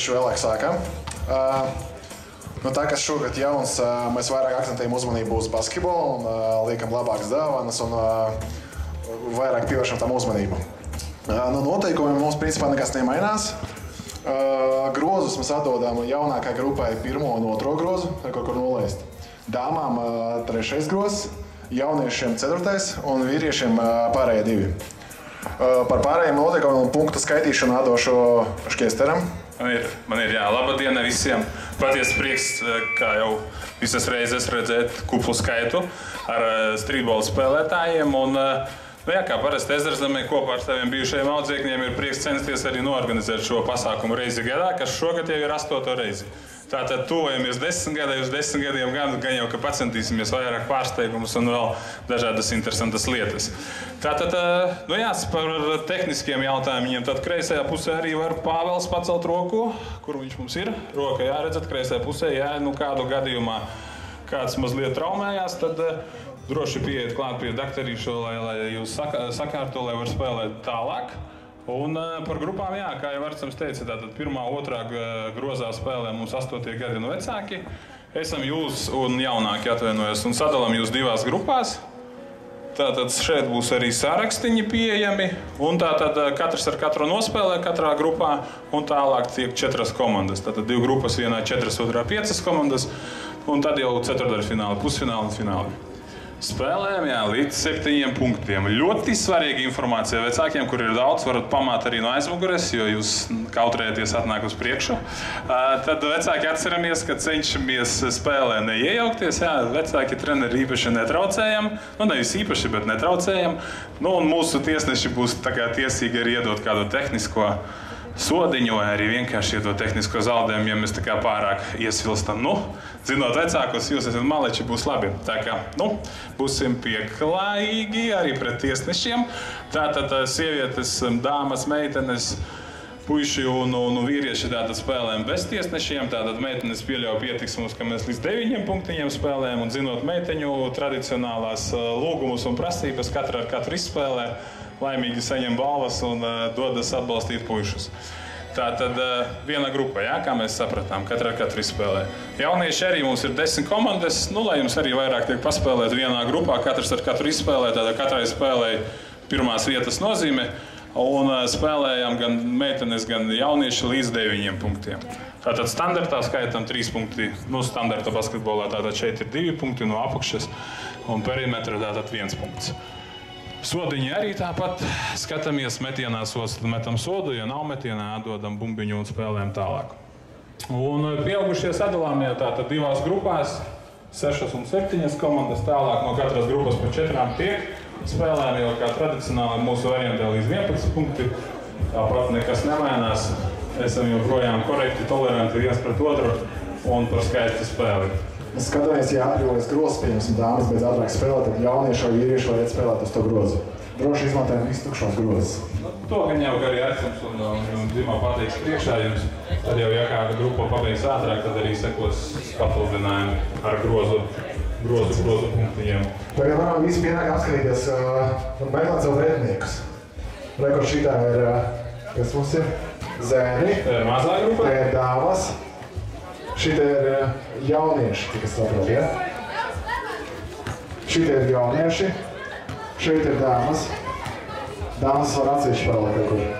bišķi vēlāk sākam. Uh, nu, tā kā šogad jauns, uh, mēs vairāk akcentējam uzmanību uz basketbolu un uh, liekam labākas dāvanas un uh, vairāk pievēršam tam uzmanību. Nu, noteikumiem mums principā nekas nemainās. Grozus mēs atdodam jaunākajai grupai pirmo un otro grozu, kaut kur nolaist. Dāmām trešais grozs, jauniešiem ceturtais un vīriešiem pārējie divi. Par pārējiem noteikumiem un punktu skaitīšanu atdošu Škiesteram. Man ir, man ir jā, laba diena visiem. Patiesi prieks, eh, kā jau visas reizes redzēt kuplu skaitu ar eh, streetball spēlētājiem. Un, eh, Nu jā, kā parasti Ezerzemē kopā ar saviem bijušajiem audzēkņiem ir prieks censties arī norganizēt šo pasākumu reizi gadā, kas šogad jau ir astoto reizi. Tātad tuvojamies desmit gadiem, uz desmit gadiem gan, gan jau, ka pacentīsimies vairāk pārsteigumus un vēl dažādas interesantas lietas. Tātad, nu jā, par tehniskiem jautājumiem, tad kreisajā pusē arī var Pāvels pacelt roku, kur viņš mums ir. Roka jāredzat kreisajā pusē, jā, nu kādu gadījumā kāds mazliet traumējās, tad droši pieiet klāt pie dakterīša, lai, lai jūs sakārto, lai var spēlēt tālāk. Un par grupām, jā, kā jau Arcams teica, tātad pirmā, otrā grozā spēlē mums astotie gadi un vecāki. Esam jūs un jaunāki atvainojos un sadalām jūs divās grupās. Tātad šeit būs arī sarakstiņi pieejami, un tātad katrs ar katru nospēlē katrā grupā, un tālāk tiek četras komandas. Tātad divi grupas, vienā četras, otrā piecas komandas, un tad jau ceturdaļfināli, pusfināli un fināli. Spēlējam jā, līdz septiņiem punktiem. Ļoti svarīga informācija vecākiem, kur ir daudz, varat pamāt arī no aizmugures, jo jūs kautrējaties atnāk uz priekšu. Tad vecāki atceramies, ka cenšamies spēlē neiejaukties. Jā, vecāki treneri īpaši netraucējam. Nu, nevis īpaši, bet netraucējam. Nu, un mūsu tiesneši būs tiesīgi arī iedot kādu tehnisko sodiņu vai arī vienkārši iedot tehnisko zaudējumu, ja mēs tā kā pārāk iesvilstam. Nu, zinot vecākus, jūs esat maleči, būs labi. Tā kā nu, būsim pieklājīgi arī pret tiesnešiem. Tātad sievietes, dāmas, meitenes. Puisi un, un, un vīrieši tātad spēlējam bez tiesnešiem. Tātad meitenes pieļauj pietiks mums, ka mēs līdz deviņiem punktiem spēlējam. Un zinot meiteņu tradicionālās lūgumus un prasības, katra ar katru izspēlē laimīgi saņem balvas un uh, dodas atbalstīt puišus. Tā tad uh, viena grupa, jā, kā mēs sapratām, katra ar katru izspēlē. Jaunieši arī mums ir desmit komandas, nu, lai jums arī vairāk tiek paspēlēt vienā grupā, katrs ar katru izspēlē, tātad katrai spēlē pirmās vietas nozīme. Un uh, spēlējām gan meitenes, gan jaunieši līdz 9 punktiem. Tātad standartā skaitam 3 punkti. Nu, standarta basketbolā tātad šeit ir 2 punkti no apakšas un perimetra tātad 1 punkts. Sodiņi arī tāpat skatāmies, metienā sodas, tad metam sodu, ja nav metienā, atdodam bumbiņu un spēlējam tālāk. Un pieaugušie sadalāmies tātad divās grupās, sešas un septiņas komandas tālāk no katras grupas pa četrām tiek. Spēlējam jau kā tradicionāli mūsu variantā līdz 11 punkti. Tāpat nekas nemainās. Esam joprojām korekti, toleranti viens pret otru un par skaistu spēli. Mēs skatāmies, ja atbrīvojas grozs, pieņemsim, dāmas beidz ātrāk spēlēt, tad jaunieši vai vīrieši var iet spēlēt uz to grozu. Droši izmantojam visu tukšos grozus. Nu, to gan jau arī esams un, un, un Zimā pateiks priekšā jums. Tad jau, ja kāda grupa pabeigs ātrāk, tad arī sekos papildinājumi ar grozu, grozu, grozu punktiņiem. Tagad varam visi pienāk apskatīties uh, un meklēt savu pretniekus. Rekord šitā ir, uh, kas mums ir? Zēni. Mazā grupa. Tā ir dāmas. Šitā ir uh, jaunieši, cik es saprotu, ja? Šitie ir jaunieši, šeit ir dāmas. Dāmas var atsevišķi paralēkot